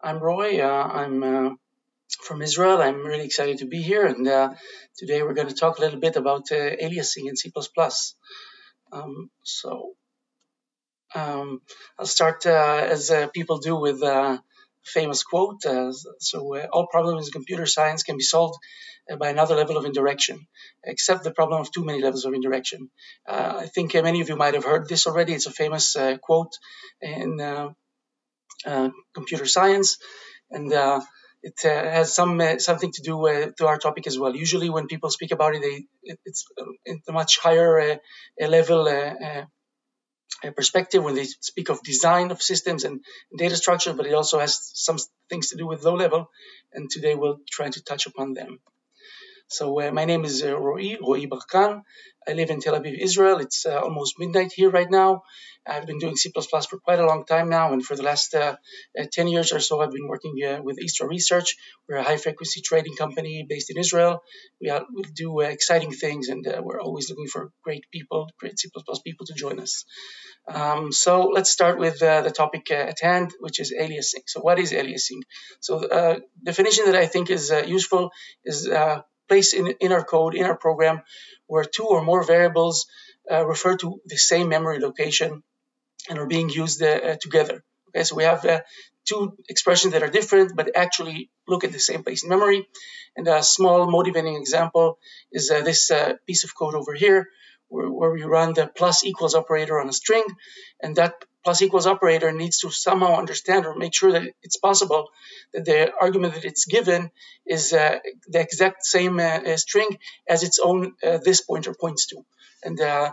I'm Roi. Uh, I'm uh, from Israel. I'm really excited to be here, and uh, today we're going to talk a little bit about uh, aliasing in C++. Um, so um, I'll start uh, as uh, people do with a famous quote. so all problems in computer science can be solved by another level of indirection, except the problem of too many levels of indirection. I think many of you might have heard this already. It's a famous quote in Uh, computer science, and uh, it uh, has some uh, something to do to our topic as well. Usually, when people speak about it, they uh, it's a much higher level perspective when they speak of design of systems and data structure, but it also has some things to do with low level. And today we'll try to touch upon them. So uh, my name is uh, Roi, Barkan. I live in Tel Aviv, Israel. It's uh, almost midnight here right now. I've been doing C++ for quite a long time now, and for the last uh, uh, 10 years or so, I've been working uh, with Istra Research. We're a high-frequency trading company based in Israel. We, we do exciting things, and we're always looking for great people, great C++ people to join us. Um, so let's start with the topic at hand, which is aliasing. So what is aliasing? So the definition that I think is useful is place in, in our code, in our program, where two or more variables uh, refer to the same memory location and are being used uh, together. Okay, so we have uh, two expressions that are different, but actually look at the same place in memory. And a small motivating example is uh, this uh, piece of code over here, where, where, we run the plus equals operator on a string, and that plus equals operator needs to somehow understand or make sure that it's possible that the argument that it's given is uh, the exact same uh, string as its own uh, this pointer points to. And uh,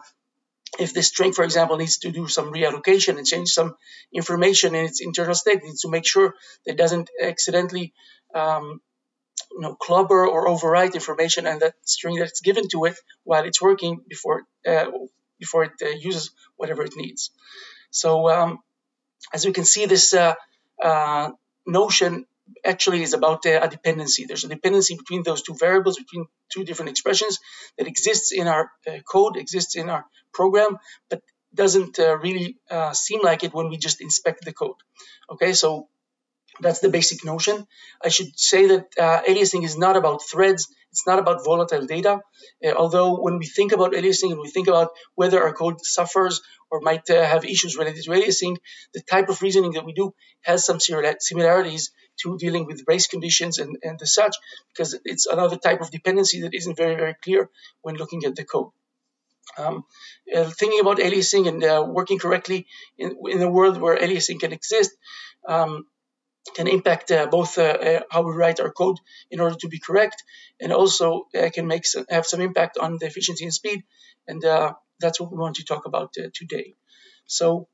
if this string, for example, needs to do some reallocation and change some information in its internal state, it needs to make sure that it doesn't accidentally um, you know, clobber or overwrite information and that string that's given to it while it's working before uh, before it uh, uses whatever it needs. So um, as we can see, this uh, uh notion actually is about uh, a dependency. There's a dependency between those two variables, between two different expressions that exists in our uh, code, exists in our program, but doesn't uh, really uh, seem like it when we just inspect the code. Okay, so that's the basic notion. I should say that uh, aliasing is not about threads. It's not about volatile data. Uh, although when we think about aliasing and we think about whether our code suffers or might uh, have issues related to aliasing, the type of reasoning that we do has some similarities to dealing with race conditions and, and the such, because it's another type of dependency that isn't very, very clear when looking at the code. Um, uh, thinking about aliasing and uh, working correctly in, in, a world where aliasing can exist um, can impact uh, both uh, uh, how we write our code in order to be correct, and also can make some, have some impact on the efficiency and speed. And that's what we want to talk about today. So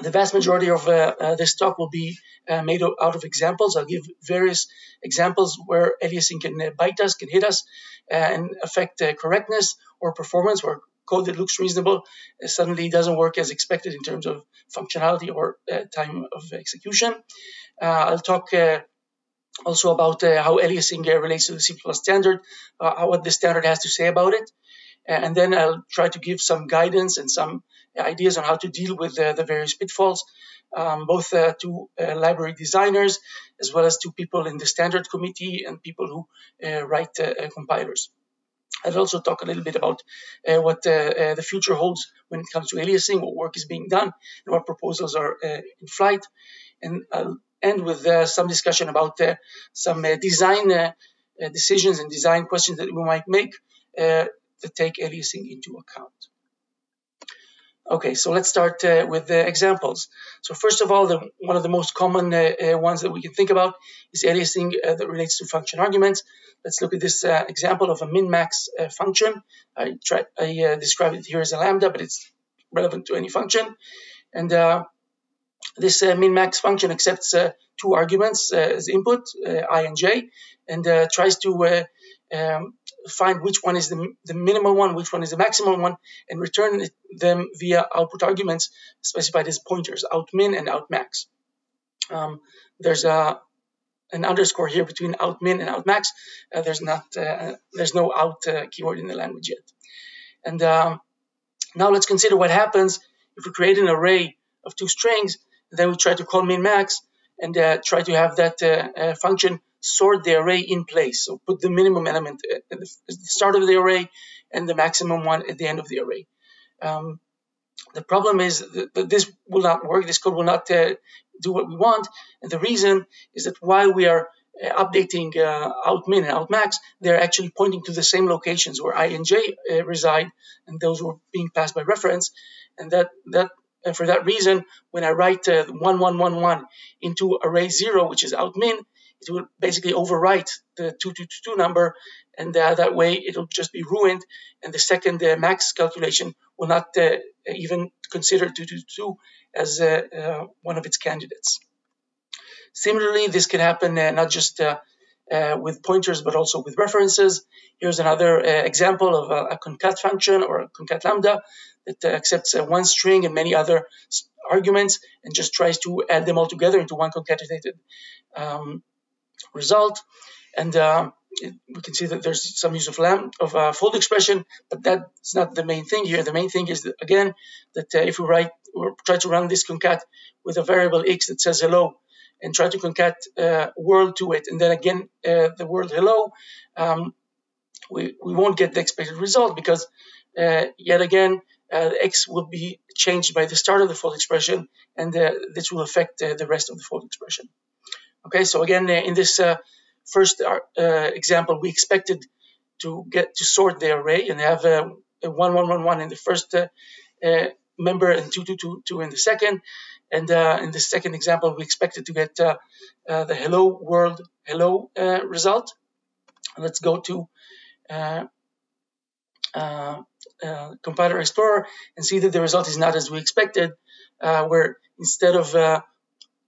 the vast majority of uh, uh, this talk will be uh, made out of examples. I'll give various examples where aliasing can bite us, can hit us, and affect correctness or performance, where code that looks reasonable suddenly doesn't work as expected in terms of functionality or time of execution. I'll talk also about how aliasing relates to the C++ standard, what the standard has to say about it. And then I'll try to give some guidance and some ideas on how to deal with uh, the various pitfalls, um, both uh, to uh, library designers as well as to people in the standard committee and people who write compilers. I'll also talk a little bit about uh, what uh, uh, the future holds when it comes to aliasing, what work is being done, and what proposals are uh, in flight. And I'll end with uh, some discussion about uh, some design decisions and design questions that we might make to take aliasing into account. Okay, so let's start uh, with the examples. So first of all, the, one of the most common uh, uh, ones that we can think about is aliasing uh, that relates to function arguments. Let's look at this uh, example of a min-max function. I, try, I it here as a lambda, but it's relevant to any function. And this min-max function accepts two arguments as input, i and j, and tries to um, find which one is the, the minimum one, which one is the maximum one, and return them via output arguments specified as pointers, out min and out max. Um, there's a an underscore here between out min and out max. Uh, there's not uh, there's no out uh, keyword in the language yet. And um, now let's consider what happens if we create an array of two strings, then we try to call min max, and uh, try to have that uh, uh, function sort the array in place. So put the minimum element at the start of the array and the maximum one at the end of the array. Um, the problem is that this will not work. This code will not uh, do what we want. And the reason is that while we are uh, updating uh, out min and out max, they're actually pointing to the same locations where i and j uh, reside, and those were being passed by reference. And that that and for that reason, when I write uh, 1111 into array 0, which is out min, it will basically overwrite the 2222 number, and uh, that way it'll just be ruined, and the second uh, max calculation will not uh, even consider 222 as uh, uh, one of its candidates. Similarly, this can happen not just with pointers, but also with references. Here's another example of a, a concat function or a concat lambda that accepts one string and many other arguments and just tries to add them all together into one concatenated um, result. And uh, we can see that there's some use of lam of uh, fold expression, but that's not the main thing here. The main thing is that, again that uh, if we write or try to run this concat with a variable x that says hello and try to concat uh, world to it, and then again uh, the word hello, um, we, we won't get the expected result because uh, yet again uh, x will be changed by the start of the fold expression, and this will affect the rest of the fold expression. Okay, so again, in this first example, we expected to get to sort the array and have a, a 1, 1, 1, 1 in the first member and 2, 2, 2, 2 in the second. And uh, in the second example, we expected to get uh, uh, the hello world hello result. Let's go to uh, uh, Compiler Explorer and see that the result is not as we expected, uh, where instead of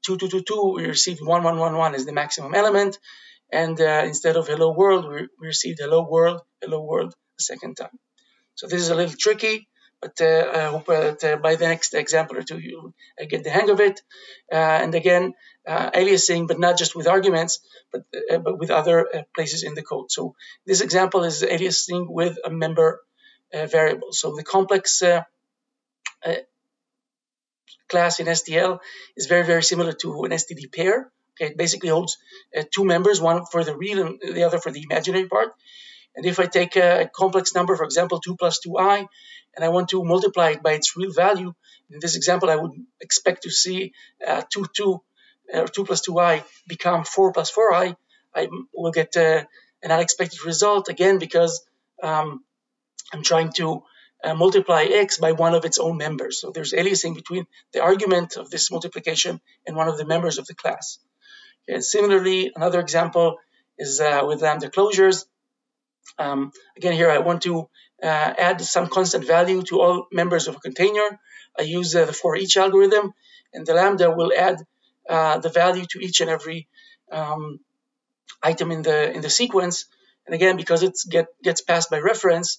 2222, we received 1111 as the maximum element, and uh, instead of hello world, we, received hello world, hello world a second time. So this is a little tricky, but uh, I hope uh, that uh, by the next example or two you uh, get the hang of it. Uh, and again, aliasing, but not just with arguments, but, but with other places in the code. So this example is aliasing with a member variable. So the complex class in STL is very, very similar to an STD pair. Okay, it basically holds uh, two members, one for the real and the other for the imaginary part. And if I take a complex number, for example, 2 plus 2i, and I want to multiply it by its real value, in this example, I would expect to see uh, 2, 2, uh, 2 plus 2i become 4 plus 4i. I will get uh, an unexpected result, again, because um, I'm trying to uh, multiply x by one of its own members. So there's aliasing between the argument of this multiplication and one of the members of the class. Okay, similarly, another example is uh, with lambda closures. Um, again, here I want to uh, add some constant value to all members of a container. I use uh, the for each algorithm, and the lambda will add uh, the value to each and every um, item in the in the sequence. And again, because it get, gets passed by reference,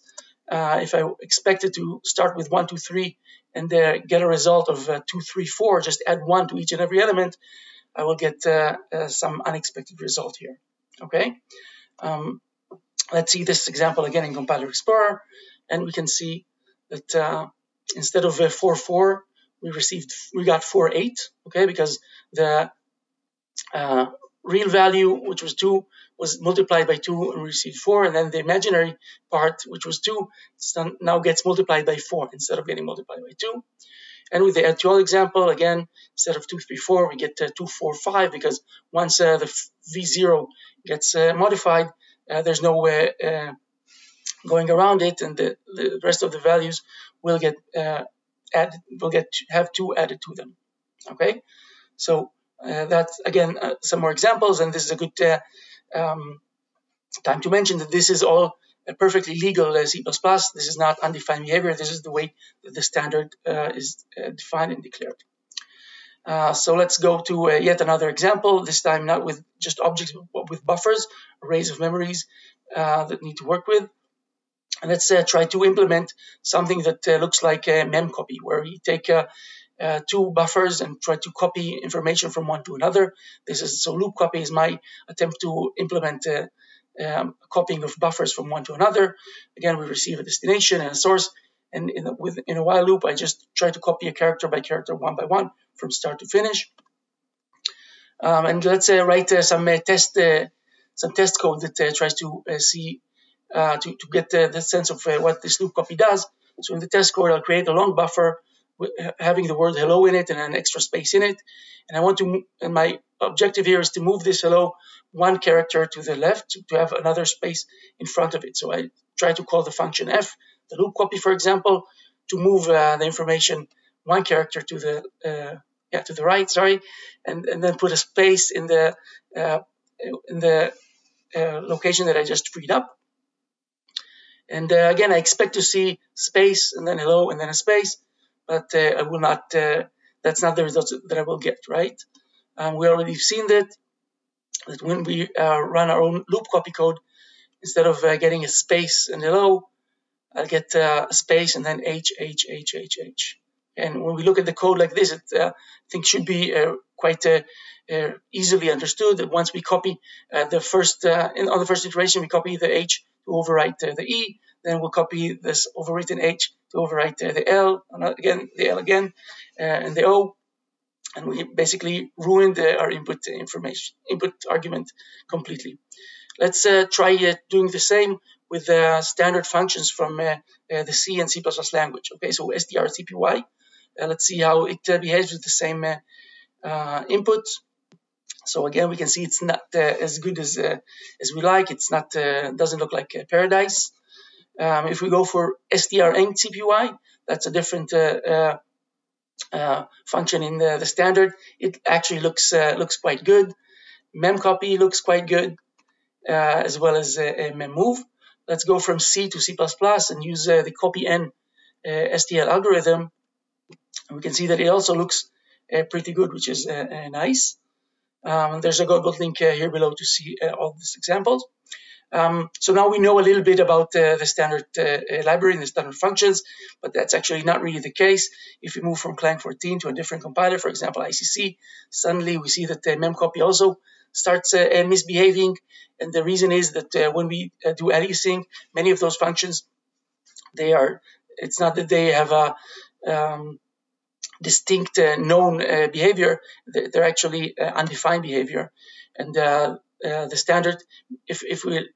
uh, if I expected to start with one, two, three, and uh, get a result of uh, two, three, four, just add one to each and every element, I will get some unexpected result here. Okay. Um, Let's see this example again in Compiler Explorer, and we can see that uh, instead of 4, 4, we received, we got 4, 8, okay, because the uh, real value, which was 2, was multiplied by 2 and we received 4, and then the imaginary part, which was 2, now gets multiplied by 4 instead of getting multiplied by 2. And with the add2all example, again, instead of 2, 3, 4, we get uh, 2, 4, 5, because once uh, the V0 gets uh, modified, uh, there's no way uh, going around it, and the, the, rest of the values will get uh, added. Will get have two added to them. Okay, so that's again some more examples, and this is a good um, time to mention that this is all perfectly legal C++. This is not undefined behavior. This is the way that the standard uh, is uh, defined and declared. Uh, so let's go to uh, yet another example, this time not with just objects, but with buffers, arrays of memories uh, that need to work with. And let's uh, try to implement something that uh, looks like a memcopy, where we take Uh, two buffers and try to copy information from one to another. This is so loop copy is my attempt to implement uh, um, copying of buffers from one to another. Again, we receive a destination and a source, and in, with, in a while loop, I just try to copy a character by character, one by one, from start to finish. Um, and let's write uh, some test some test code that tries to see to, to get the sense of what this loop copy does. So in the test code, I'll create a long buffer having the word hello in it and an extra space in it. And I want to, and my objective here is to move this hello one character to the left to, have another space in front of it. So I try to call the function f, the loop copy, for example, to move uh, the information one character to the uh, yeah to the right, sorry, and and then put a space in the uh, in the uh, location that I just freed up. And uh, again, I expect to see space and then hello and then a space but uh, I will not. Uh, that's not the results that I will get, right? Um, we already seen that that when we uh, run our own loop copy code, instead of getting a space and hello, I'll get a space and then h h h h h. And when we look at the code like this, it uh, I think should be uh, quite uh, easily understood. That once we copy the first in, on the first iteration, we copy the h to overwrite the e. Then we'll copy this overwritten h to overwrite uh, the L, and again, the L again, uh, and the O. And we basically ruined our input information, input argument completely. Let's uh, try doing the same with the standard functions from the C and C++ language. Okay, so strcpy. let's see how it behaves with the same input. So again, we can see it's not uh, as good as uh, as we like. It's not uh, doesn't look like paradise. Um, if we go for strncpy, that's a different uh, uh, uh, function in the, the, standard. It actually looks looks quite good. Memcopy looks quite good, as well as memmove. Let's go from C to C++ and use the copy-n STL algorithm. And we can see that it also looks pretty good, which is nice. Um, there's a Google link here below to see all these examples. Um, so now we know a little bit about uh, the standard uh, uh, library and the standard functions, but that's actually not really the case. If we move from Clang 14 to a different compiler, for example, ICC, suddenly we see that the memcopy also starts uh, uh, misbehaving. And the reason is that uh, when we do aliasing, many of those functions, they are, it's not that they have a um, distinct known behavior, they're actually undefined behavior. And uh, the standard, if, if we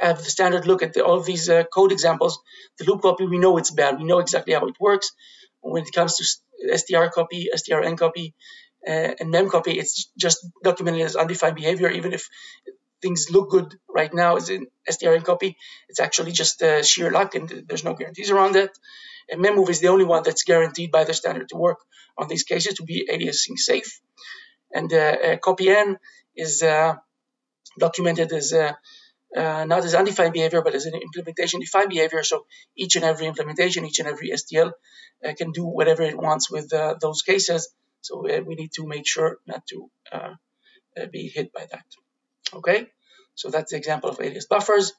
have the standard look at the, all these uh, code examples, the loop copy, we know it's bad. We know exactly how it works. When it comes to str copy, strn copy, uh, and mem copy, it's just documented as undefined behavior. Even if things look good right now as in strn copy, it's actually just uh, sheer luck and there's no guarantees around that. And memmove is the only one that's guaranteed by the standard to work on these cases to be aliasing safe. And uh, uh, copy n is uh, documented as uh, not as undefined behavior, but as an implementation defined behavior. So each and every implementation, each and every STL uh, can do whatever it wants with uh, those cases. So uh, we need to make sure not to uh, uh, be hit by that. Okay, so that's the example of alias buffers.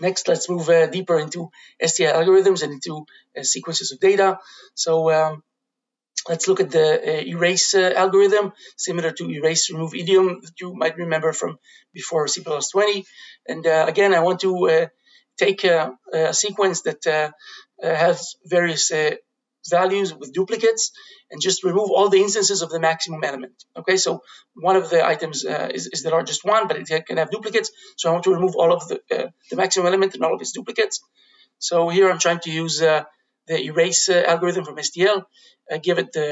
Next, let's move deeper into STL algorithms and into sequences of data. So um, Let's look at the uh, erase uh, algorithm, similar to erase remove idiom that you might remember from before C 20. And uh, again, I want to uh, take a, a, sequence that uh, uh, has various values with duplicates and just remove all the instances of the maximum element. Okay, so one of the items is, is, the largest one, but it can have duplicates. So I want to remove all of the, the maximum element and all of its duplicates. So here I'm trying to use the erase algorithm from STL uh, give it the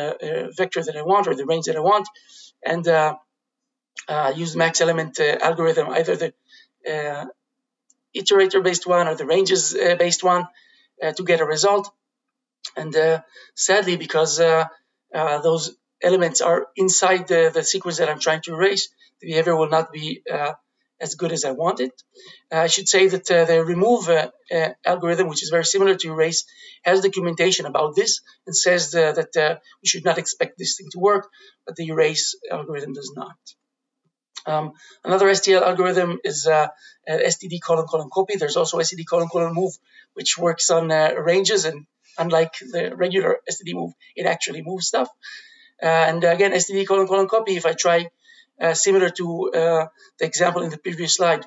uh, vector that I want or the range that I want, and uh, use max element algorithm, either the iterator based one or the ranges based one to get a result. And sadly, because those elements are inside the, the sequence that I'm trying to erase, the behavior will not be uh, as good as I want it. Uh, I should say that uh, the remove uh, uh algorithm, which is very similar to erase, has documentation about this and says uh, that uh, we should not expect this thing to work, but the erase algorithm does not. Um, another STL algorithm is std colon colon copy. There's also std colon colon move, which works on ranges, and unlike the regular std move, it actually moves stuff. and again, std colon colon copy, if I try similar to uh, the example in the previous slide,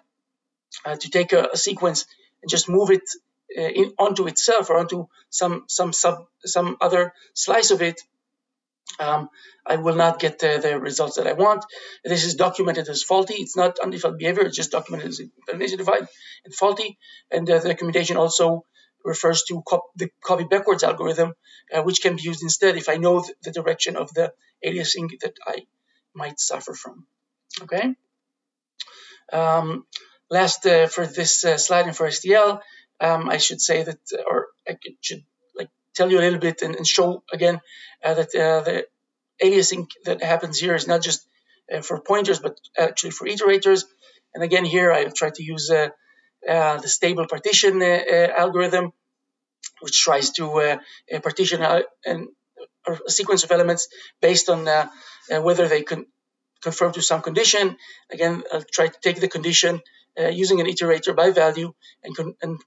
uh, to take a, a, sequence and just move it in, onto itself or onto some some sub some other slice of it. um, I will not get the, the, results that I want. This is documented as faulty. It's not undefined behavior. It's just documented as information defined and faulty. And uh, the documentation also refers to cop the copy backwards algorithm, uh, which can be used instead if I know the, the direction of the aliasing that I might suffer from. Okay. Um, last uh, for this uh, slide and for STL, um, I should say that, or I should like tell you a little bit and, and show again uh, that uh, the aliasing that happens here is not just uh, for pointers, but actually for iterators. And again, here I try to use uh, uh, the stable partition algorithm, which tries to partition an, a sequence of elements based on whether they can conform to some condition. Again, I'll try to take the condition uh, using an iterator by value and, and,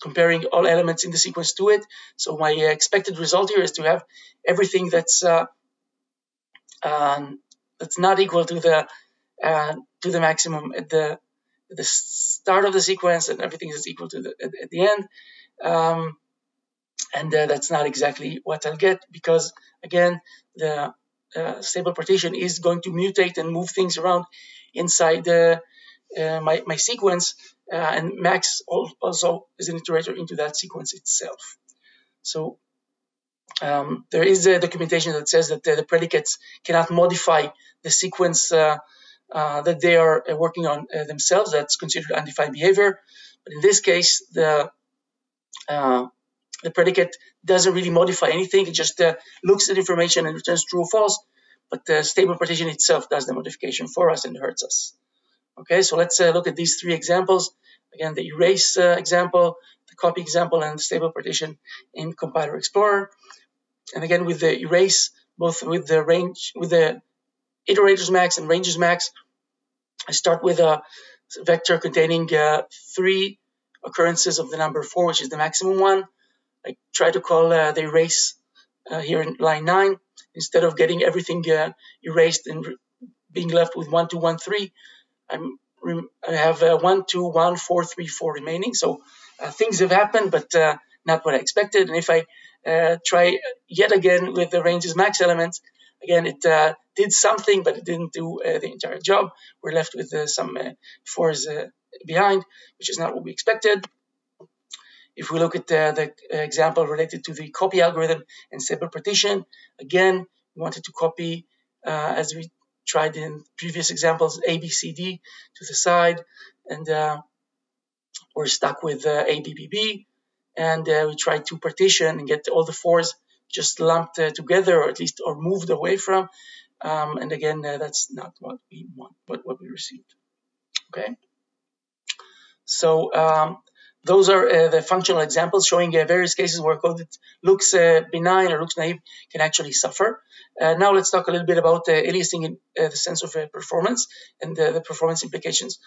comparing all elements in the sequence to it. So my uh, expected result here is to have everything that's uh, um, that's not equal to the uh, to the maximum at the at the start of the sequence, and everything is equal to the at, at the end. Um, and uh, that's not exactly what I'll get because again the uh, stable partition is going to mutate and move things around inside uh, my, my sequence uh, and max also is an iterator into that sequence itself. So um, there is a documentation that says that the, the predicates cannot modify the sequence uh, uh, that they are uh, working on uh, themselves. That's considered undefined behavior. But in this case, the uh, the predicate doesn't really modify anything. It just uh, looks at information and returns true or false. But the stable partition itself does the modification for us and hurts us. Okay, so let's look at these three examples. Again, the erase example, the copy example, and the stable partition in Compiler Explorer. And again, with the erase, both with the range, with the iterators max and ranges max, I start with a vector containing uh, three occurrences of the number four, which is the maximum one. I try to call uh, the erase uh, here in line nine. Instead of getting everything uh, erased and being left with one, two, one, three, I'm, I have uh, one, two, one, four, three, four remaining. So uh, things have happened, but not what I expected. And if I uh, try yet again with the ranges max element. Again, it uh, did something, but it didn't do uh, the entire job. We're left with some fours behind, which is not what we expected. If we look at the example related to the copy algorithm and stable partition, again, we wanted to copy as we tried in previous examples, A, B, C, D to the side, and uh, we're stuck with uh, A, B, B, B and uh, we tried to partition and get all the fours just lumped uh, together or at least or moved away from. Um, and again, uh, that's not what we want, but what we received. Okay. So um, those are uh, the functional examples showing uh, various cases where code that looks uh, benign or looks naive can actually suffer. Uh, now let's talk a little bit about uh, aliasing in uh, the sense of performance and the performance implications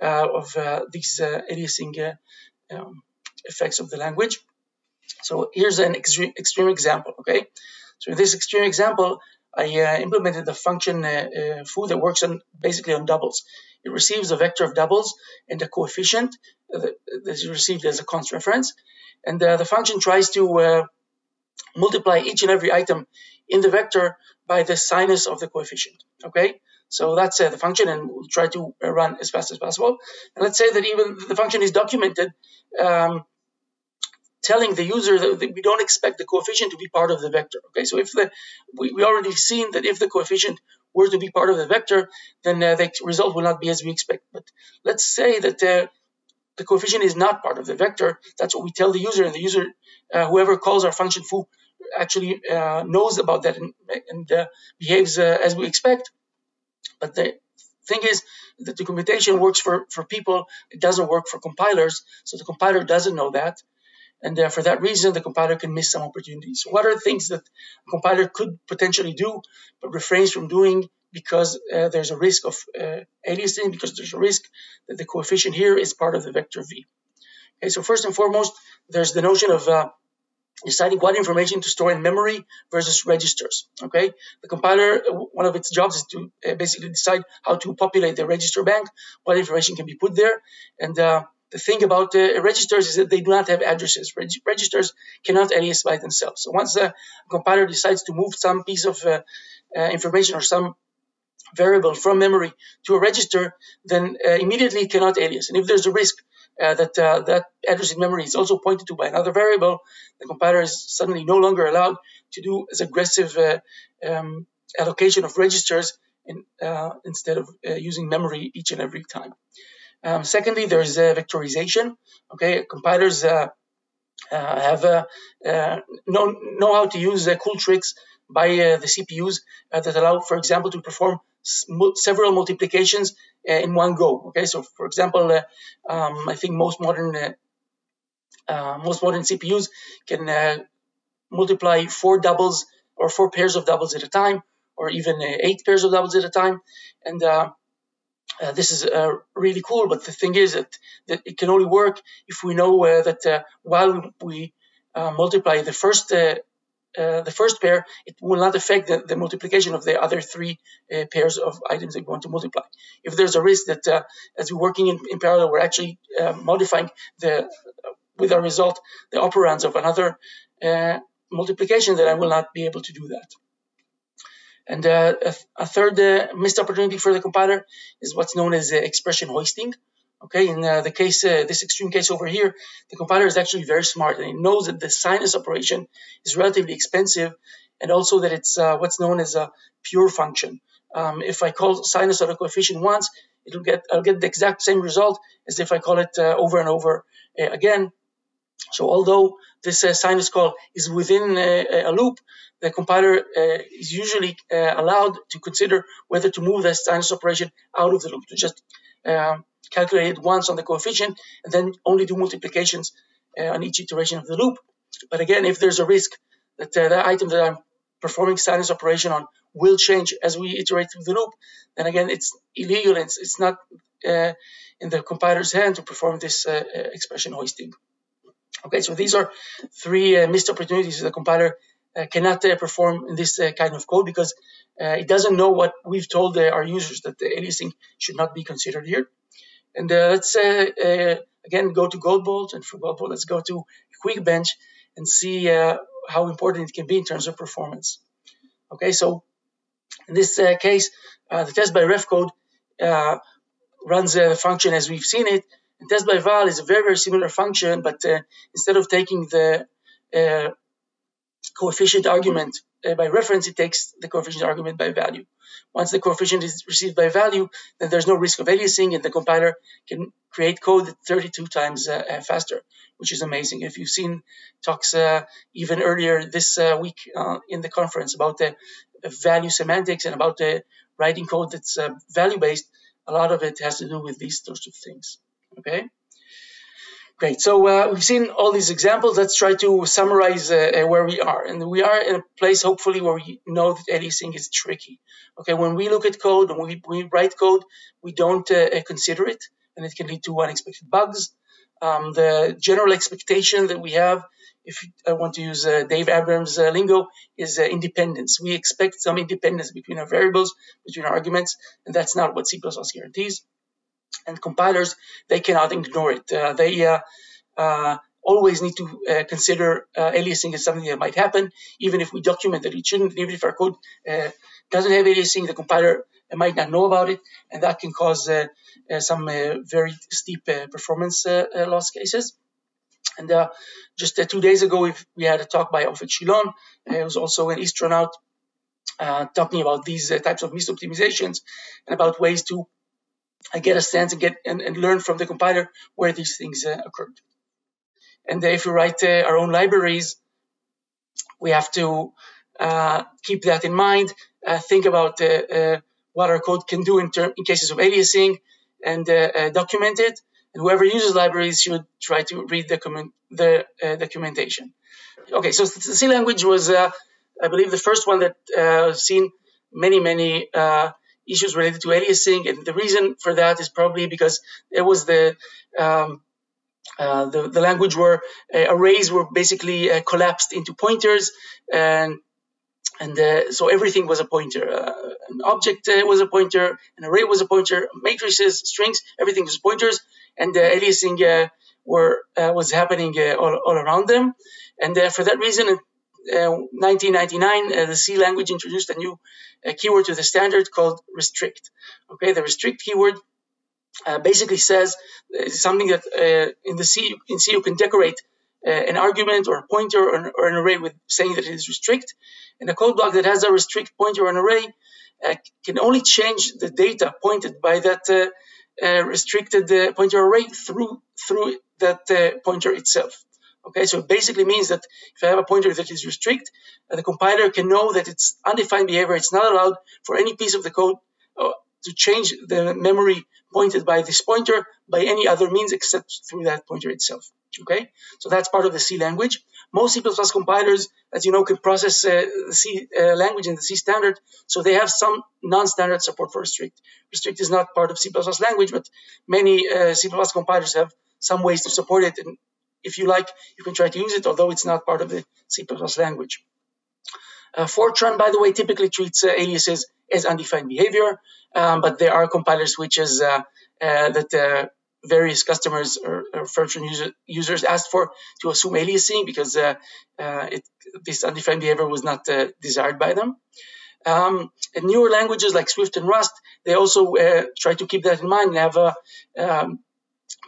of these aliasing um, effects of the language. So here's an extreme, extreme example, okay? So in this extreme example, I uh, implemented a function uh, uh, foo that works on basically on doubles. It receives a vector of doubles and a coefficient that is received as a const reference. And uh, the function tries to uh, multiply each and every item in the vector by the sinus of the coefficient, okay? So that's uh, the function, and we'll try to run as fast as possible. And let's say that even the function is documented um, telling the user that we don't expect the coefficient to be part of the vector. Okay, so if the we, we already seen that if the coefficient were to be part of the vector, then uh, the result will not be as we expect. But let's say that uh, the coefficient is not part of the vector. That's what we tell the user, and the user, uh, whoever calls our function foo, actually uh, knows about that and, and uh, behaves uh, as we expect. But the thing is that the computation works for, for people, it doesn't work for compilers. So the compiler doesn't know that. And uh, for that reason, the compiler can miss some opportunities. What are things that a compiler could potentially do, but refrains from doing because uh, there's a risk of uh, aliasing, because there's a risk that the coefficient here is part of the vector v. Okay, so first and foremost, there's the notion of uh, deciding what information to store in memory versus registers. Okay, the compiler, one of its jobs is to uh, basically decide how to populate the register bank, what information can be put there, and uh, the thing about uh, registers is that they do not have addresses. Reg registers cannot alias by themselves. So once a compiler decides to move some piece of uh, uh, information or some variable from memory to a register, then uh, immediately it cannot alias. And if there's a risk uh, that uh, that address in memory is also pointed to by another variable, the compiler is suddenly no longer allowed to do as aggressive um, allocation of registers in, instead of using memory each and every time. Um, secondly, there's uh, vectorization. Okay, compilers uh, uh, have uh, uh, know, know how to use uh, cool tricks by the CPUs that allow, for example, to perform several multiplications in one go. Okay, so for example, um, I think most modern most modern CPUs can multiply four doubles or four pairs of doubles at a time, or even eight pairs of doubles at a time, and uh, this is uh, really cool, but the thing is that, that it can only work if we know uh, that uh, while we uh, multiply the first the first pair, it will not affect the, the multiplication of the other three pairs of items that we want to multiply. If there's a risk that as we're working in, in parallel, we're actually modifying the with our result the operands of another multiplication, then I will not be able to do that. And uh, a, a, third uh, missed opportunity for the compiler is what's known as uh, expression hoisting. Okay, in uh, the case, uh, this extreme case over here, the compiler is actually very smart and it knows that the sinus operation is relatively expensive and also that it's uh, what's known as a pure function. Um, if I call sinus a coefficient once, it'll get I'll get the exact same result as if I call it over and over again. So although this sinus call is within a loop, the compiler uh, is usually uh, allowed to consider whether to move the sinus operation out of the loop, to just uh, calculate it once on the coefficient and then only do multiplications uh, on each iteration of the loop. But again, if there's a risk that uh, the item that I'm performing sinus operation on will change as we iterate through the loop, then again, it's illegal. It's, it's not uh, in the compiler's hand to perform this expression hoisting. Okay, so these are three missed opportunities that the compiler uh, cannot uh, perform this uh, kind of code because it doesn't know what we've told our users that the aliasing should not be considered here. And let's again go to Godbolt, and for Godbolt, let's go to Quickbench and see how important it can be in terms of performance. Okay, so in this uh, case, uh, the test by ref code uh, runs a function as we've seen it. And test by val is a very, very similar function, but instead of taking the coefficient argument uh, by reference, it takes the coefficient argument by value. Once the coefficient is received by value, then there's no risk of aliasing, and the compiler can create code 32 times uh, uh, faster, which is amazing. If you've seen talks uh, even earlier this uh, week uh, in the conference about the value semantics and about the writing code that's value based, a lot of it has to do with these sorts of things. Okay. Great. So uh, we've seen all these examples. Let's try to summarize uh, uh, where we are. And we are in a place, hopefully, where we know that aliasing is tricky. Okay, when we look at code, and we, we write code, we don't uh, uh, consider it, and it can lead to unexpected bugs. Um, the general expectation that we have, if I want to use uh, Dave Abrahams' lingo, is independence. We expect some independence between our variables, between our arguments, and that's not what C++ guarantees and compilers they cannot ignore it. Uh, they uh, uh, always need to consider aliasing as something that might happen, even if we document that it shouldn't. Even if our code doesn't have aliasing, the compiler might not know about it, and that can cause some very steep performance loss cases. And uh, just uh, two days ago, we had a talk by Ofek Shilon, uh, was also an astronaut, uh, talking about these types of misoptimizations and about ways to get a sense and get and, and learn from the compiler where these things uh, occurred. And if we write uh, our own libraries, we have to uh, keep that in mind. Uh, think about uh, uh, what our code can do in, term, in cases of aliasing and document it. And whoever uses libraries should try to read the, comment, the documentation. Okay, so the C language was, I believe, the first one that uh, seen many, many issues related to aliasing, and the reason for that is probably because it was the um, uh, the, the, language where uh, arrays were basically uh, collapsed into pointers, and and uh, so everything was a pointer. Uh, an object uh, was a pointer, an array was a pointer, matrices, strings, everything was pointers. and the aliasing were was happening all, all around them. And for that reason, 1999, the C language introduced a new keyword to the standard called restrict. Okay, the restrict keyword uh, basically says uh, something that uh, in the C in C you can decorate uh, an argument or a pointer or an, or an, array with saying that it is restrict. And a code block that has a restrict pointer or an array uh, can only change the data pointed by that uh, restricted pointer array through through that pointer itself. Okay, so it basically means that if I have a pointer that is restrict, the compiler can know that it's undefined behavior. It's not allowed for any piece of the code to change the memory pointed by this pointer by any other means except through that pointer itself. Okay, so that's part of the C language. Most C++ compilers, as you know, can process uh, the C uh, language in the C standard, so they have some non-standard support for restrict. Restrict is not part of C++ language, but many uh, C++ compilers have some ways to support it, and if you like, you can try to use it, although it's not part of the C++ language. Uh, Fortran, by the way, typically treats uh, aliases as undefined behavior, um, but there are compiler switches uh, uh that uh, various customers or, or Fortran user, users asked for to assume aliasing because uh, it, this undefined behavior was not desired by them. Um, newer languages like Swift and Rust, they also try to keep that in mind and have um,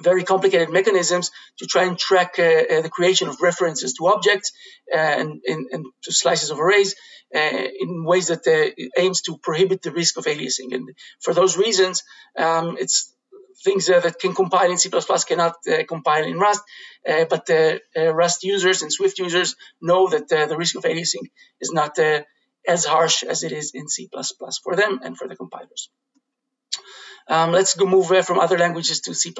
very complicated mechanisms to try and track uh, uh, the creation of references to objects uh, and, and, and, to slices of arrays uh, in ways that uh, aims to prohibit the risk of aliasing. And for those reasons, um, it's things that can compile in C++ cannot compile in Rust, but Rust users and Swift users know that the risk of aliasing is not as harsh as it is in C++ for them and for the compilers. Um, let's go move from other languages to C++.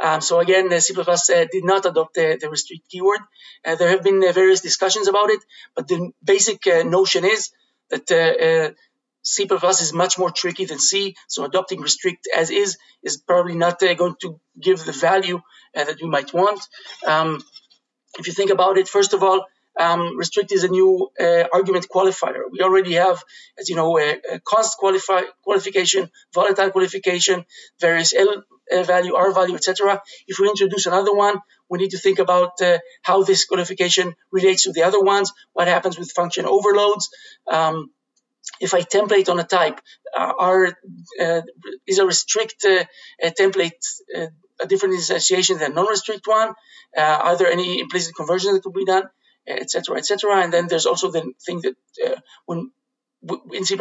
Um, so again, uh, C++ uh, did not adopt the, the restrict keyword. Uh, there have been uh, various discussions about it, but the basic uh, notion is that uh, C++ is much more tricky than C, so adopting restrict as is is probably not going to give the value that you might want. Um, if you think about it, first of all, um, restrict is a new uh, argument qualifier. We already have, as you know, a, a const qualify, qualification, volatile qualification, various L uh, value, R value, etc. If we introduce another one, we need to think about uh, how this qualification relates to the other ones, what happens with function overloads. Um, if I template on a type, uh, are, uh, is a restrict uh, a template uh, a different instantiation than non-restrict one? are there any implicit conversions that could be done? Etc., etc. And then there's also the thing that uh, when in C++,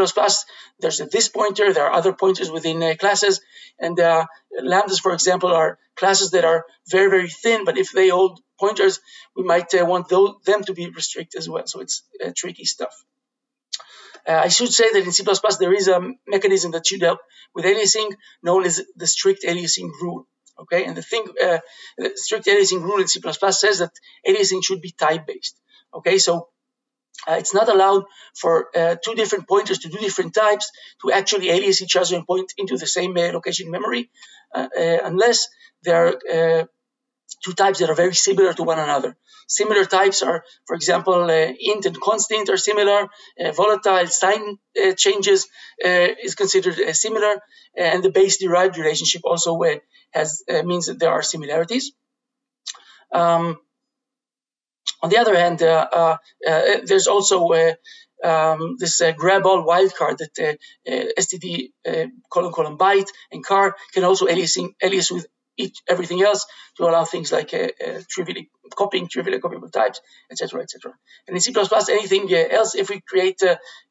there's a this pointer, there are other pointers within uh, classes, and uh, lambdas, for example, are classes that are very, very thin, but if they hold pointers, we might uh, want those, them to be restricted as well, so it's uh, tricky stuff. Uh, I should say that in C++ there is a mechanism that should help with aliasing known as the strict aliasing rule. Okay, and the thing, uh, strict aliasing rule in C++ says that aliasing should be type-based. Okay, so uh, it's not allowed for uh, two different pointers to do different types to actually alias each other and point into the same uh, location memory, uh, uh, unless there are two types that are very similar to one another. Similar types are, for example, int and constant are similar. volatile sign changes is considered similar, and the base-derived relationship also has uh, means that there are similarities. Um, on the other hand, uh, uh, uh there's also um, this grab all wildcard that std colon colon byte and char can also alias, alias with each, everything else to allow things like uh, uh, trivially copying trivially copyable types, etc., etc. And in C++, anything uh, else, if we create,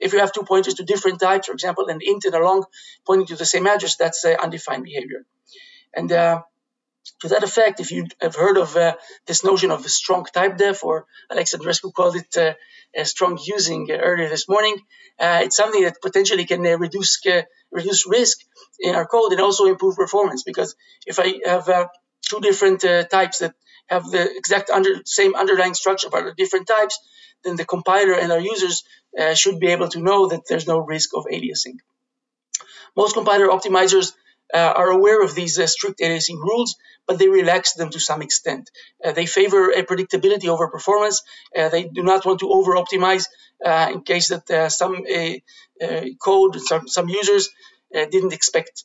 if we have two pointers to different types, for example, an int and a long pointing to the same address, that's undefined behavior. And uh, to that effect, if you have heard of uh, this notion of a strong type def, or Alexandrescu called it uh, strong using uh, earlier this morning, uh, it's something that potentially can uh, reduce reduce risk in our code and also improve performance. Because if I have two different types that have the exact under, same underlying structure but are different types, then the compiler and our users should be able to know that there's no risk of aliasing. Most compiler optimizers are aware of these uh, strict aliasing rules, but they relax them to some extent. Uh, they favor a predictability over performance. they do not want to over optimize in case that some code, some, some users didn't expect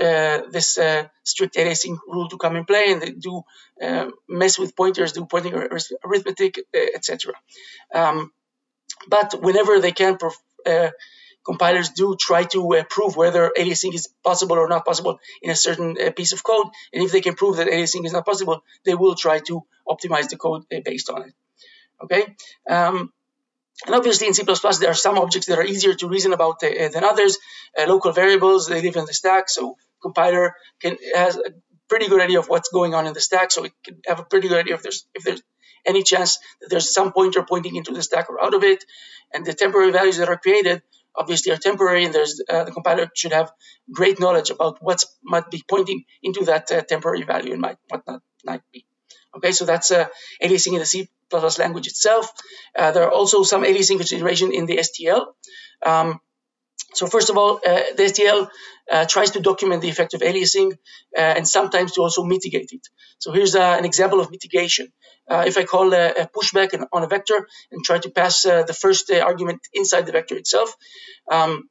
uh, this uh, strict aliasing rule to come in play, and they do uh, mess with pointers, do pointing arithmetic, etc. Um, but whenever they can, compilers do try to prove whether aliasing is possible or not possible in a certain piece of code, and if they can prove that aliasing is not possible, they will try to optimize the code based on it. Okay. Um, and obviously in C++, there are some objects that are easier to reason about uh, than others. Uh, local variables, they live in the stack, so compiler can has a pretty good idea of what's going on in the stack, so it can have a pretty good idea if there's if there's any chance that there's some pointer pointing into the stack or out of it. And the temporary values that are created obviously are temporary, and there's uh, the compiler should have great knowledge about what might be pointing into that uh, temporary value and might what not might be. Okay, so that's uh, aliasing in the C++ language itself. Uh, there are also some aliasing consideration in the STL. Um, so first of all, uh, the STL uh, tries to document the effect of aliasing and sometimes to also mitigate it. So here's an example of mitigation. Uh, if I call a, a pushback on a vector and try to pass the first argument inside the vector itself, um,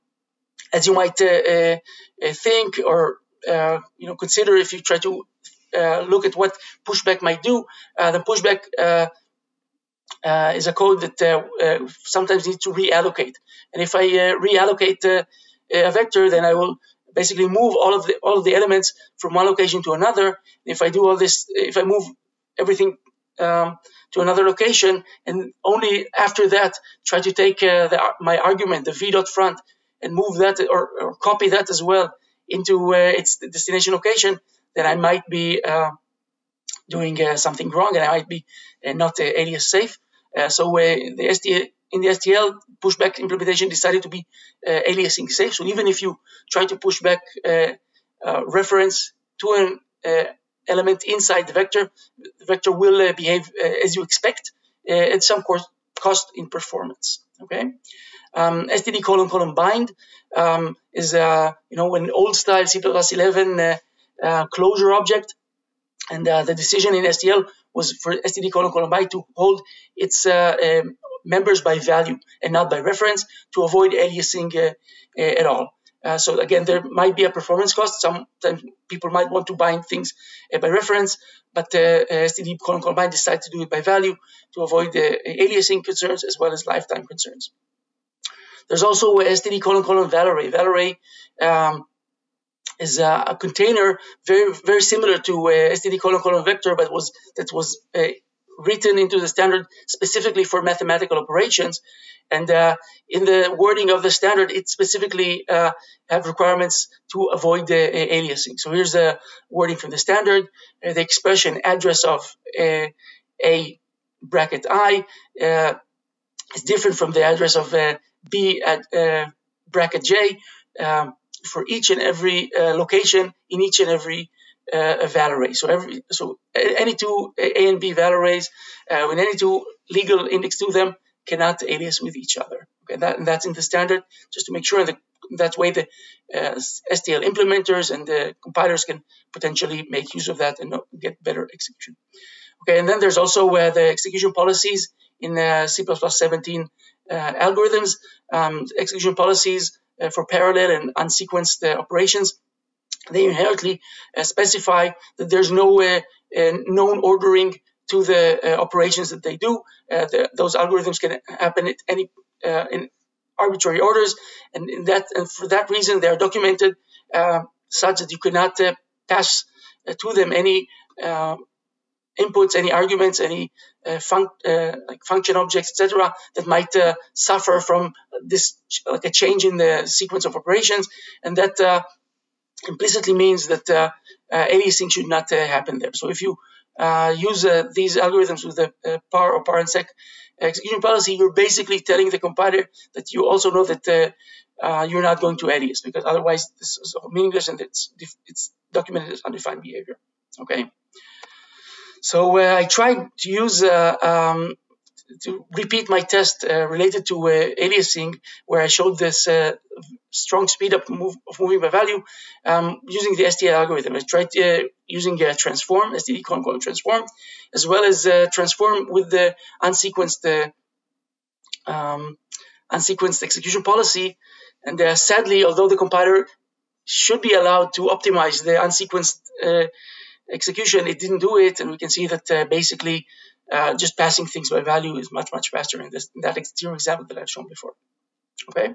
as you might think or you know consider if you try to uh, look at what pushback might do, uh, then pushback uh, is a code that sometimes needs to reallocate. And if I reallocate a vector, then I will basically move all of the all of the elements from one location to another. If I do all this, if I move everything um, to another location, and only after that try to take uh, the, my argument, the v dot front, and move that or, or copy that as well into uh, its destination location, then I might be uh, doing uh, something wrong and I might be uh, not alias safe. so the STL, in the STL, pushback implementation decided to be aliasing safe. So even if you try to push back a reference to an element inside the vector, the vector will uh, behave uh, as you expect uh, at some cost in performance. Okay, um, std colon colon bind um, is you know an old style C++ 11 uh, closure object. And uh, the decision in STL was for std colon colon by to hold its uh, um, members by value and not by reference to avoid aliasing at all. Uh, so again, there might be a performance cost. Sometimes people might want to bind things uh, by reference, but uh, std colon colon bind decided to do it by value to avoid the aliasing concerns as well as lifetime concerns. There's also std colon colon val array. Valarray um, is a, a container very very similar to uh, std colon colon vector, but was that was uh, written into the standard specifically for mathematical operations. And uh, in the wording of the standard, it specifically uh, have requirements to avoid the uh, aliasing. So here's the wording from the standard. Uh, the expression address of uh, a bracket i uh, is different from the address of b at bracket j. Um, for each and every location in each and every uh, valarray. So every so any two A and B valarrays uh, with any two legal index to them cannot alias with each other. Okay, that, that's in the standard just to make sure that that way the uh, STL implementers and the compilers can potentially make use of that and get better execution. Okay, and then there's also uh, the execution policies in uh, C++ 17 uh, algorithms. Um, execution policies uh, for parallel and unsequenced uh, operations, they inherently uh, specify that there's no known ordering to the operations that they do. The, those algorithms can happen at any in arbitrary orders, and that and for that reason they are documented such that you cannot pass to them any inputs, any arguments, any uh, fun- uh, like function objects, etc., that might uh, suffer from this, like a change in the sequence of operations, and that uh, implicitly means that uh, uh, aliasing should not happen there. So if you use these algorithms with the par or par_unseq execution policy, you're basically telling the compiler that you also know that you're not going to alias because otherwise this is meaningless and it's it's documented as undefined behavior. Okay. So uh, I tried to use uh, um, to repeat my test uh, related to aliasing, where I showed this strong speed up move, of moving by value um, using the STL algorithm. I tried uh, using a transform, std colon transform, as well as uh, transform with the unsequenced uh, um, unsequenced execution policy. And sadly, although the compiler should be allowed to optimize the unsequenced uh, execution. It didn't do it, and we can see that uh, basically uh, just passing things by value is much, much faster in, this, in that zero example that I've shown before. Okay.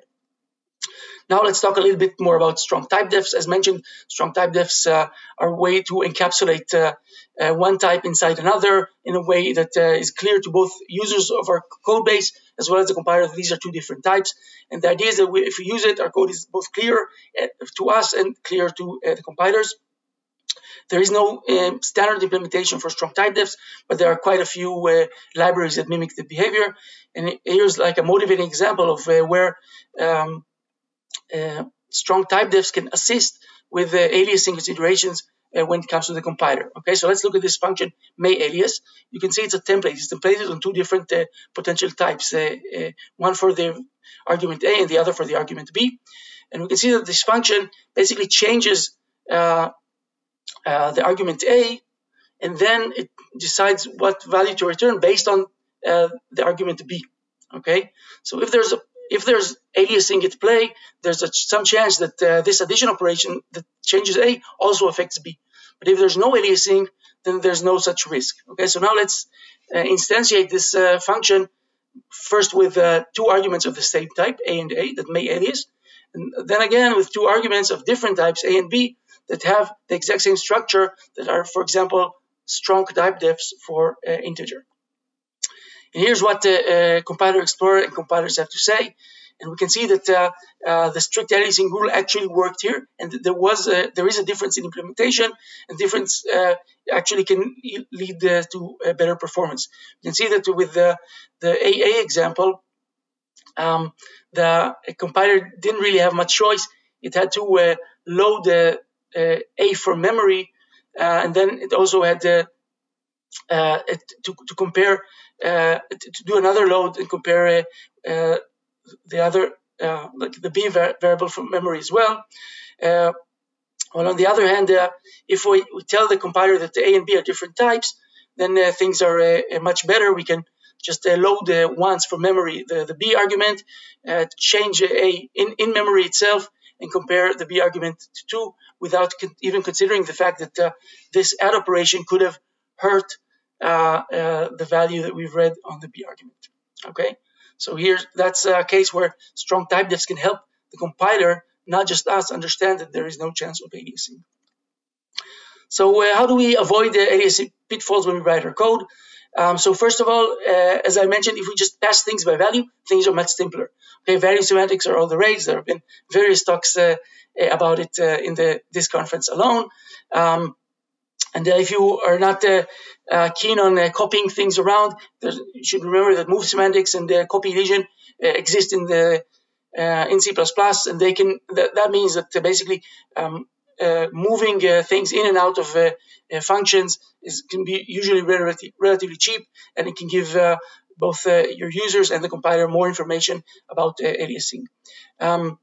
Now let's talk a little bit more about strong typedefs. As mentioned, strong typedefs uh, are a way to encapsulate uh, uh, one type inside another in a way that uh, is clear to both users of our code base as well as the compiler that these are two different types. And the idea is that we, if we use it, our code is both clear uh, to us and clear to the compilers. There is no um, standard implementation for strong typedefs, but there are quite a few uh, libraries that mimic the behavior. And here's like a motivating example of uh, where um, uh, strong typedefs can assist with aliasing considerations uh, when it comes to the compiler. Okay, so let's look at this function may alias. You can see it's a template. It's templated on two different uh, potential types, uh, one for the argument A and the other for the argument B. And we can see that this function basically changes uh, the argument A, and then it decides what value to return based on uh, the argument B. Okay, so if there's a if there's aliasing at play, there's a, some chance that uh, this addition operation that changes A also affects B. But if there's no aliasing, then there's no such risk. Okay, so now let's uh, instantiate this uh, function first with uh, two arguments of the same type, A and A, that may alias, and then again with two arguments of different types, A and B, that have the exact same structure that are, for example, strong typedefs for uh, integer. And here's what the uh, compiler explorer and compilers have to say. And we can see that uh, uh, the strict aliasing rule actually worked here, and there was a, there is a difference in implementation, and difference actually can lead to better performance. You can see that with the the AA example, um, the compiler didn't really have much choice. It had to uh, load the A for memory, uh, and then it also had uh, to, to compare to do another load and compare the other like the B variable from memory as well. well, on the other hand, if we, we, tell the compiler that the A and B are different types, then things are much better. We can just uh, load uh, once from memory the, the B argument, uh, change A in, in memory itself, and compare the B argument to 2 without con even considering the fact that uh, this add operation could have hurt uh, uh, the value that we've read on the B argument. Okay, so here that's a case where strong typedefs can help the compiler, not just us, understand that there is no chance of aliasing. So uh, how do we avoid the aliasing pitfalls when we write our code? Um, so first of all, uh, as I mentioned, if we just pass things by value, things are much simpler. Okay, value semantics are all the rage. There have been various talks uh, about it uh, in the this conference alone. Um, and uh, if you are not uh, uh, keen on copying things around, you should remember that move semantics and copy elision exist in the in C++, and they can. That, that means that basically um, moving things in and out of functions is can be usually relatively, relatively cheap, and it can give both uh, your users and the compiler more information about uh, aliasing. Um,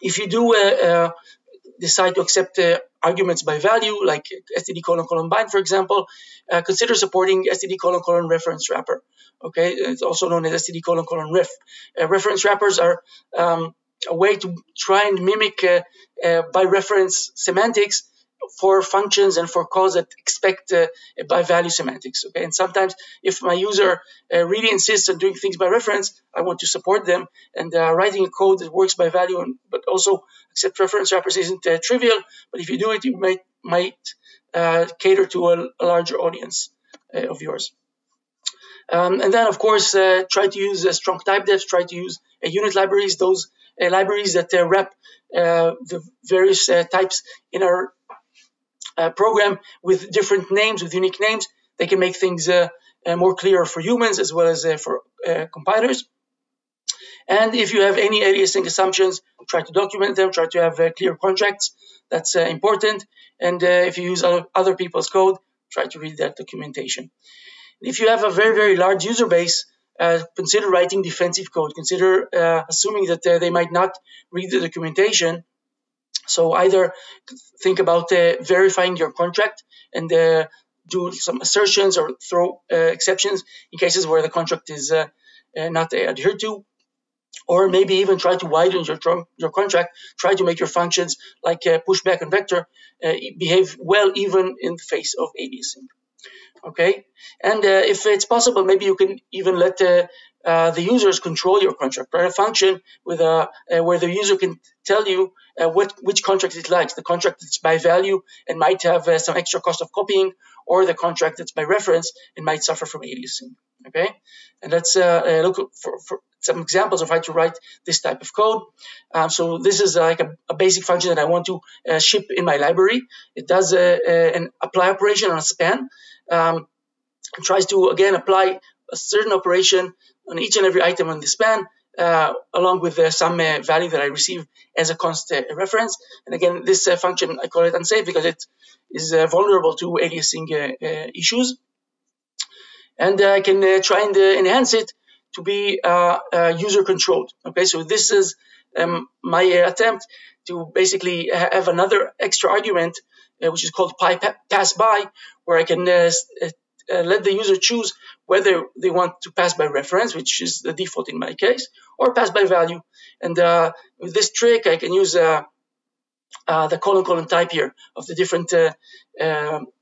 if you do uh, decide to accept arguments by value, like std colon colon bind, for example, consider supporting std colon colon reference wrapper. Okay, it's also known as std colon colon ref. reference wrappers are um, a way to try and mimic uh, uh, by reference semantics for functions and for calls that expect uh, by value semantics. Okay, and sometimes if my user uh, really insists on doing things by reference, I want to support them. And uh, writing a code that works by value, and, but also accept reference wrappers isn't uh, trivial. But if you do it, you might might cater to a, a larger audience of yours. Um, and then, of course, try to use strong typedefs. Try to use a unit libraries. Those Uh, libraries that uh, wrap uh, the various types in our uh, program with different names, with unique names, they can make things uh, uh, more clear for humans as well as for compilers. And if you have any aliasing assumptions, try to document them, try to have clear contracts. That's important. And if you use other, other people's code, try to read that documentation. If you have a very, very large user base, uh, consider writing defensive code. Consider uh, assuming that uh, they might not read the documentation so either think about uh, verifying your contract and uh, do some assertions or throw exceptions in cases where the contract is not adhered to. or maybe even try to widen your, your contract, try to make your functions like pushback and vector behave well even in the face of aliasing. Okay, and uh, if it's possible, maybe you can even let uh, uh, the users control your contract. Write a function with a uh, where the user can tell you what which contract it likes. The contract that's by value and might have some extra cost of copying, or the contract that's by reference it might suffer from aliasing. Okay, and let's look for, for some examples of how to write this type of code. Um, so this is like a, a, basic function that I want to uh, ship in my library. It does a, a, an apply operation on a span. Um, tries to again apply a certain operation on each and every item on the span, uh, along with uh, some uh, value that I receive as a const uh, reference. And again, this uh, function I call it unsafe because it is vulnerable to aliasing issues. And I can try and enhance it to be uh, uh, user controlled. Okay, so this is um, my attempt to basically have another extra argument, uh, which is called pass by, where I can uh, uh, let the user choose whether they want to pass by reference, which is the default in my case, or pass by value. And uh, with this trick, I can use the colon colon type here of the different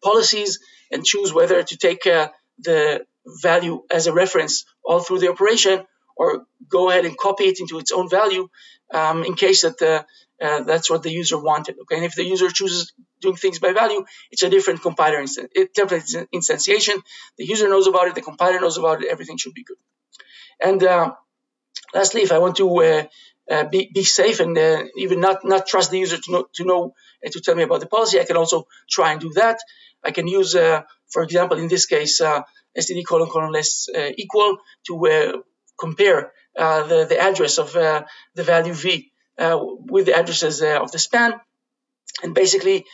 policies and choose whether to take the value as a reference all through the operation or go ahead and copy it into its own value um, in case that uh, that's what the user wanted. Okay, and if the user chooses doing things by value, it's a different compiler inst- it, template instantiation. The user knows about it, the compiler knows about it, everything should be good. And uh, lastly, if I want to uh, uh be, be safe and uh, even not not trust the user to know to know and to tell me about the policy, I can also try and do that. I can use, uh, for example, in this case, std colon colon less uh, equal to uh, compare uh, the, the address of the value v with the addresses of the span. And basically,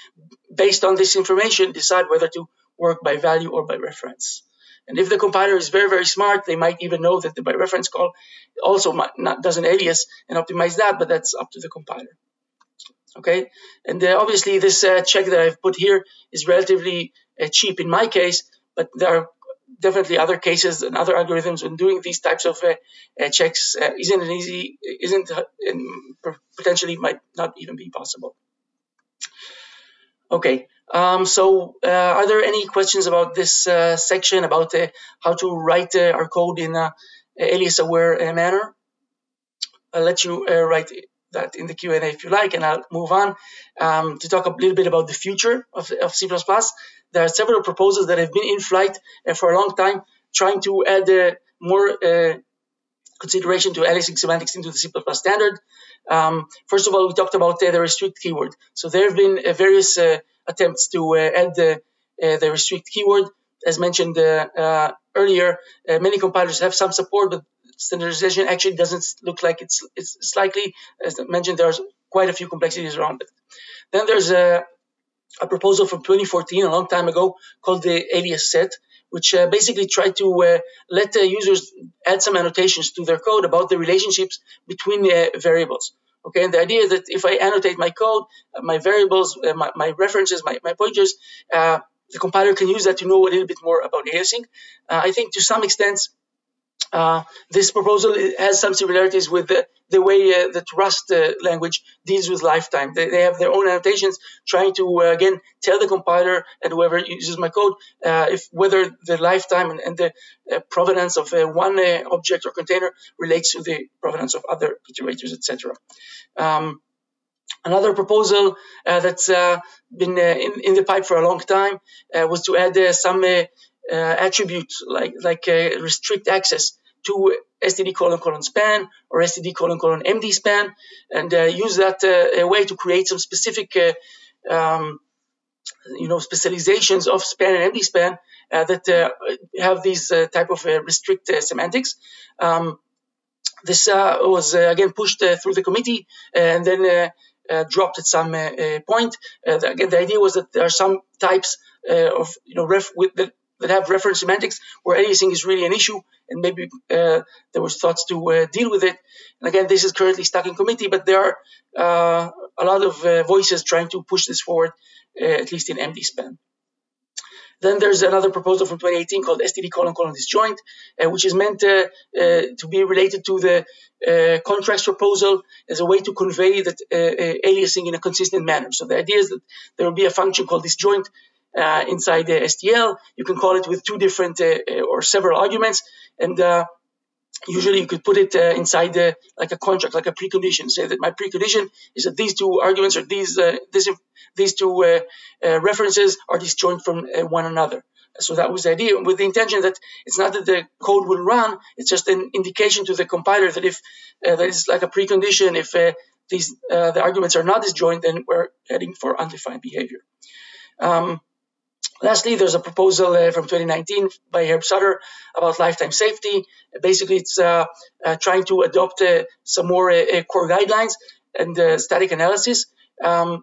based on this information, decide whether to work by value or by reference. And if the compiler is very, very smart, they might even know that the by reference call also not, does an alias and optimize that, but that's up to the compiler. Okay, and uh, obviously this uh, check that I've put here is relatively uh, cheap in my case, but there are definitely other cases and other algorithms when doing these types of uh, uh, checks uh, isn't an easy, isn't potentially might not even be possible. Okay, um, so uh, are there any questions about this uh, section about uh, how to write our code in a alias-aware manner? I'll let you write that in the Q&A if you like, and I'll move on um, to talk a little bit about the future of, of C++ there are several proposals that have been in flight uh, for a long time, trying to add uh, more uh, consideration to aliasing semantics into the C++ standard. Um, first of all, we talked about uh, the restrict keyword. So there have been uh, various uh, attempts to add the, the restrict keyword. As mentioned earlier, many compilers have some support, but standardization actually doesn't look like it's, it's likely. As mentioned, there's quite a few complexities around it. Then there's a a proposal from 2014, a long time ago, called the alias set, which uh, basically tried to uh, let the users add some annotations to their code about the relationships between uh, variables. Okay, and the idea is that if I annotate my code, uh, my variables, uh, my, my, references, my, my pointers, uh, the compiler can use that to know a little bit more about aliasing. I think to some extent, uh, this proposal has some similarities with the, the way uh, that Rust uh, language deals with lifetime. They, they, have their own annotations trying to, uh, again, tell the compiler and whoever uses my code uh, if whether the lifetime and, and the uh, provenance of uh, one uh, object or container relates to the provenance of other iterators, etc. Um, another proposal that's been in, in the pipe for a long time was to add some attributes like, like restrict access to std colon colon span or std colon colon mdspan and uh, use that uh, way to create some specific uh, um, you know specializations of span and mdspan uh, that uh, have these type of restrict semantics. Um, this was again pushed through the committee and then dropped at some point. Again the idea was that there are some types of you know ref with the that have reference semantics where aliasing is really an issue and maybe uh, there was thoughts to uh, deal with it. And again, this is currently stuck in committee, but there are uh, a lot of uh, voices trying to push this forward, uh, at least in mdspan. Then there's another proposal from 2018 called STD colon colon disjoint, uh, which is meant uh, uh, to be related to the contracts proposal as a way to convey that aliasing in a consistent manner. So the idea is that there will be a function called disjoint inside the STL. You can call it with two different or several arguments, and usually you could put it uh, inside the, like a contract, like a precondition. Say that my precondition is that these two arguments or these uh, this, these two uh, uh references are disjoint from uh, one another. So that was the idea, with the intention that it's not that the code will run; it's just an indication to the compiler that if uh, that is like a precondition, if these the arguments are not disjoint, then we're heading for undefined behavior. Um, Lastly, there's a proposal uh, from 2019 by Herb Sutter about lifetime safety. Basically, it's uh, uh, trying to adopt uh, some more uh, uh, core guidelines and static analysis. Um,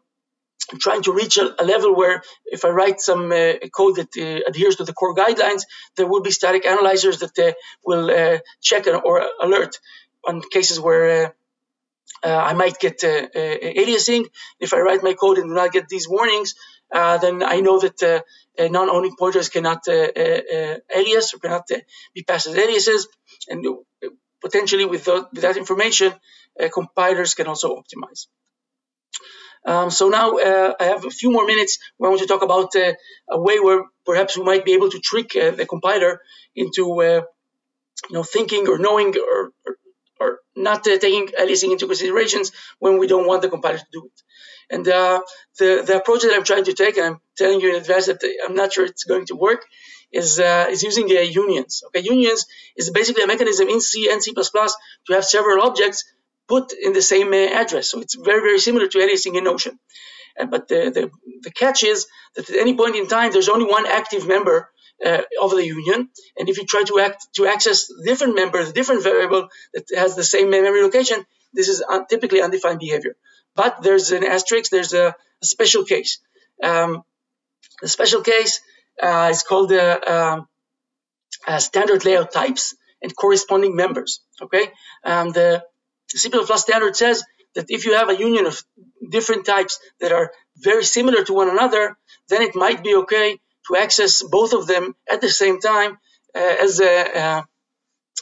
trying to reach a, a, level where if I write some code that adheres to the core guidelines, there will be static analyzers that will check or alert on cases where I might get aliasing. If I write my code and do not get these warnings, then I know that uh, uh, non-owning pointers cannot alias or cannot be passed as aliases, and potentially with, the, with that information, compilers can also optimize. Um, so now uh, I have a few more minutes where I want to talk about uh, a way where perhaps we might be able to trick uh, the compiler into, you know, thinking or knowing or not taking aliasing into considerations when we don't want the compiler to do it. And uh, the, the approach that I'm trying to take, and I'm telling you in advance that I'm not sure it's going to work, is, uh, is using uh, unions. Okay, unions is basically a mechanism in C and C++ to have several objects put in the same uh, address. So it's very, very similar to aliasing in Notion. but the, the, the catch is that at any point in time, there's only one active member uh, of the union. And if you try to act to access different members, different variable that has the same memory location, this is typically undefined behavior. But there's an asterisk, there's a, a special case. Um, the special case uh, is called the um, uh, standard layout types and corresponding members. Okay, um, the C++ standard says that if you have a union of different types that are very similar to one another, then it might be okay to access both of them at the same time, uh, as a, uh,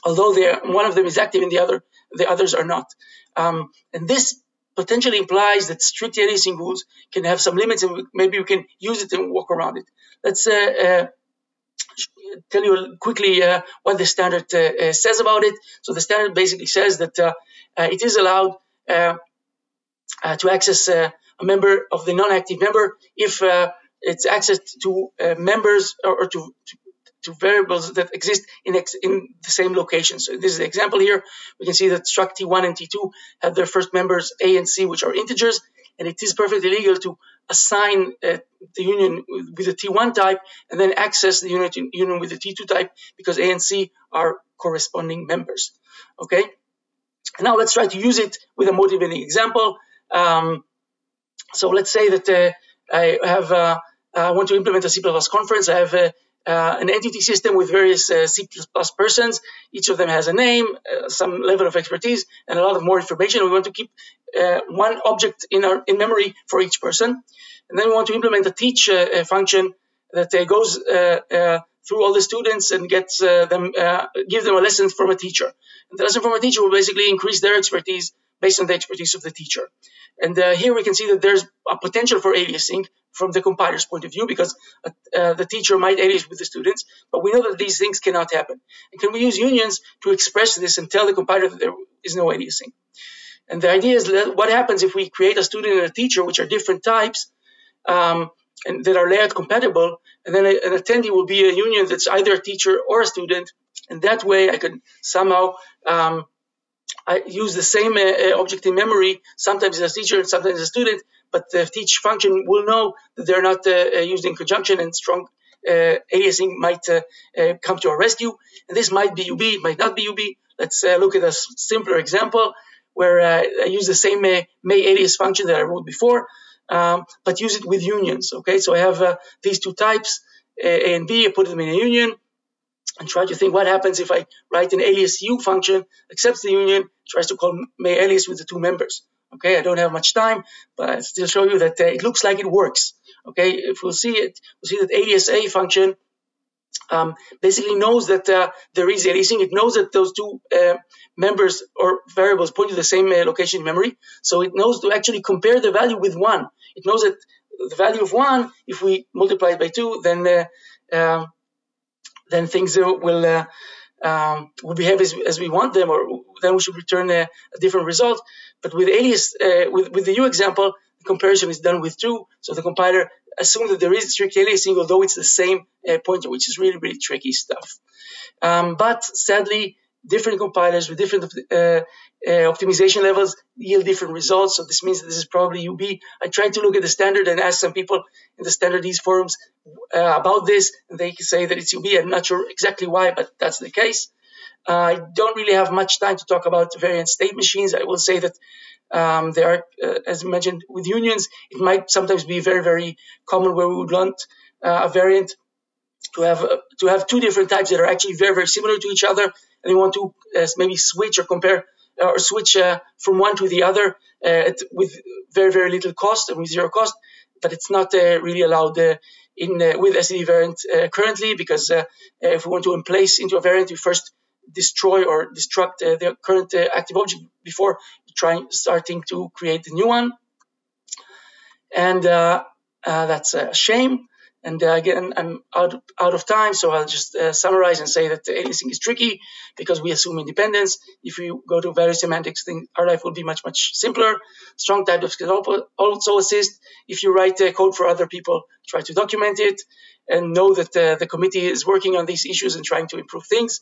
although one of them is active and the other the others are not. Um, and this potentially implies that strict aliasing rules can have some limits and maybe we can use it and walk around it. Let's uh, uh, tell you quickly uh, what the standard uh, uh, says about it. So the standard basically says that uh, it is allowed to access a member of the non-active member if it's access to members or, or to, to to variables that exist in, ex in the same location. So this is the example here. We can see that struct T1 and T2 have their first members A and C, which are integers, and it is perfectly legal to assign uh, the union with the T1 type and then access the unit union with the T2 type because A and C are corresponding members. Okay. now let's try to use it with a motivating example. Um, so let's say that uh, I have uh, I want to implement a C++ conference. I have uh, uh, an entity system with various uh, C++ persons. Each of them has a name, uh, some level of expertise, and a lot of more information. We want to keep uh, one object in our in memory for each person, and then we want to implement a teach uh, function that uh, goes through all the students and gets them give them a lesson from a teacher. And the lesson from a teacher will basically increase their expertise based on the expertise of the teacher. And uh, here we can see that there's a potential for aliasing from the compiler's point of view because uh, uh, the teacher might alias with the students, but we know that these things cannot happen. And can we use unions to express this and tell the compiler that there is no aliasing? And the idea is that what happens if we create a student and a teacher, which are different types, um, and that are layout compatible, and then an attendee will be a union that's either a teacher or a student, and that way I can somehow um, I use the same uh, uh, object in memory, sometimes as a teacher and sometimes as a student, but the teach function will know that they're not uh, uh used in conjunction and strong uh, aliasing might uh, come to our rescue. And this might be UB, it might not be UB. Let's look at a simpler example where I use the same may alias function that I wrote before, um, but use it with unions. Okay, so I have these two types, A and B, I put them in a union and try to think what happens if I write an alias u function, accepts the union, tries to call may alias with the two members. Okay, I don't have much time, but I still show you that uh, it looks like it works. Okay, if we'll see it, we'll see that ADSA function um, basically knows that uh, there is aliasing. It knows that those two uh, members or variables point to the same uh, location in memory. So it knows to actually compare the value with one. It knows that the value of one, if we multiply it by two, then uh, um, then things will uh, um, will behave as, as, we want them, or then we should return a, a different result. But with alias, uh, with, with the U example, the comparison is done with two, so the compiler assumes that there is strict aliasing, although it's the same uh, pointer, which is really, really tricky stuff. Um, but sadly, different compilers with different uh, uh, optimization levels yield different results. So this means that this is probably UB. I tried to look at the standard and ask some people in the standardese forums uh, about this, and they say that it's UB. I'm not sure exactly why, but that's the case. Uh, I don't really have much time to talk about variant state machines. I will say that um, there are, uh, as mentioned, with unions, it might sometimes be very, very common where we would want uh, a variant to have to have two different types that are actually very, very similar to each other, and you want to uh, maybe switch or compare uh, or switch uh, from one to the other uh, with very very little cost and with zero cost, but it's not uh, really allowed uh, in uh, with SED variant currently because if we want to emplace into a variant, we first destroy or destruct the current active object before trying starting to create a new one, and that's a shame. And uh, again, I'm out, out of time, so I'll just uh, summarize and say that aliasing is tricky because we assume independence. If we go to value semantics, then our life will be much, much simpler. Strong type of can also assist. If you write uh, code for other people, try to document it and know that uh, the committee is working on these issues and trying to improve things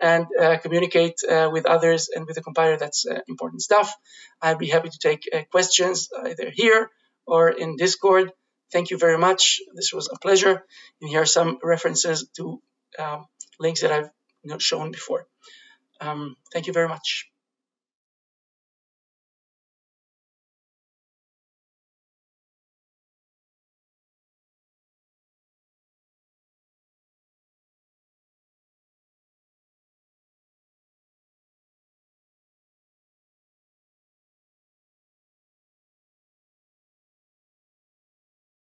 and uh, communicate uh, with others and with the compiler. That's important stuff. I'd be happy to take questions either here or in Discord. Thank you very much. This was a pleasure. And here are some references to um, links that I've shown before. Um, thank you very much.